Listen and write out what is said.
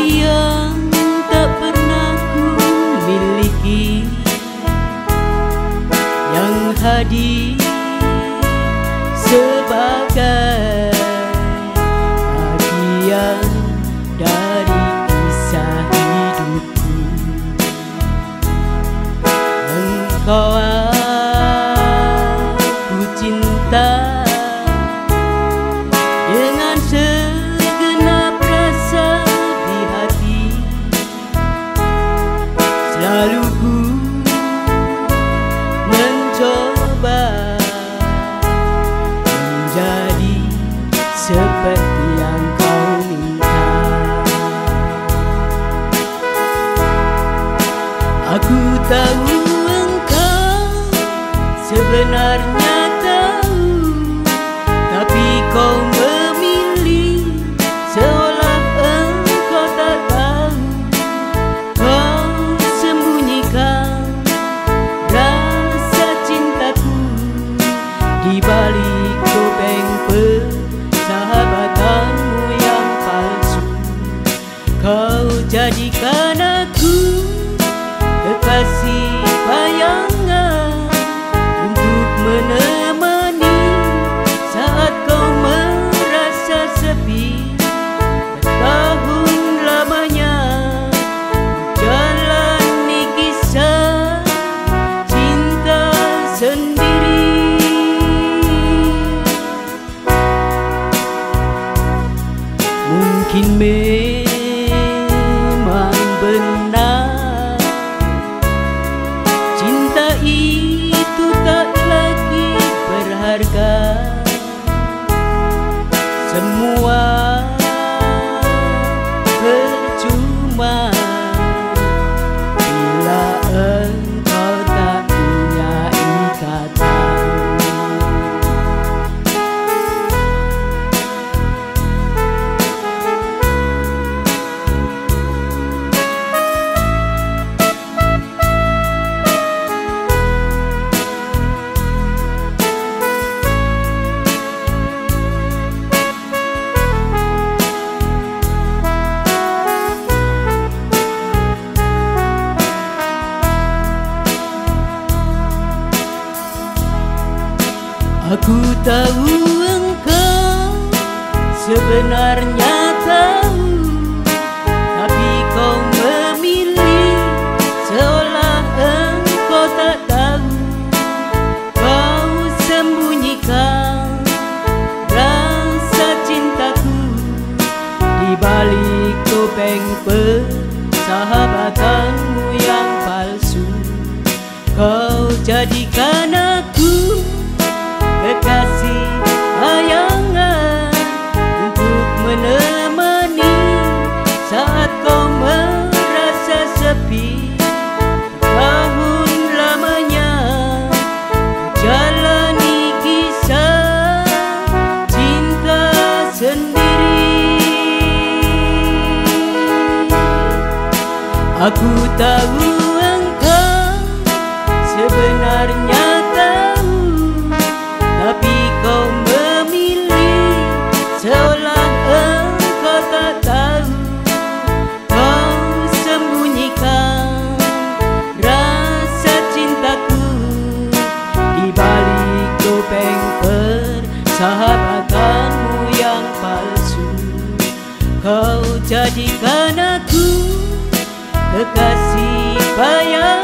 hati yang tak pernah ku miliki. Yang sebagai dari tahu engkau sebenarnya tahu Tapi kau memilih seolah engkau tak tahu. Kau sembunyikan rasa cintaku Di balik topeng persahabatanmu yang palsu. Kau jadikan Mungkin memang benar. Cinta itu tak lagi berharga. Semua Aku tahu engkau sebenarnya tahu Tapi kau memilih seolah engkau tak tahu. Kau sembunyikan rasa cintaku Di balik topeng persahabatanmu yang palsu. Kau jadikan aku aku tahu engkau sebenarnya tahu tapi kau memilih seolah engkau tak tahu. Kau sembunyikan rasa cintaku Di balik topeng persahabatanmu yang palsu. Kau jadikan aku kekasih bayangan